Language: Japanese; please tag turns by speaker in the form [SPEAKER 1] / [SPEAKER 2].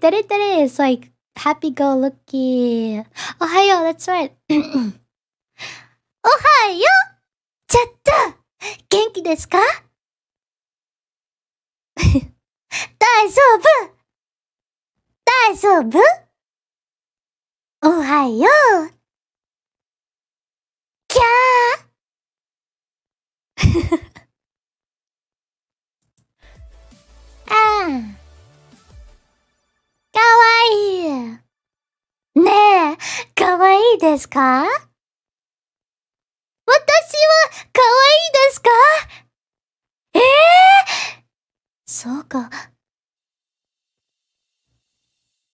[SPEAKER 1] デレデレ is like happy go lucky. おはよう that's right. おはよう。ちょっと元気ですか？大丈夫？大丈夫？おはよう。キャー。かわいいですか？私はかわいいですか？ええそうか。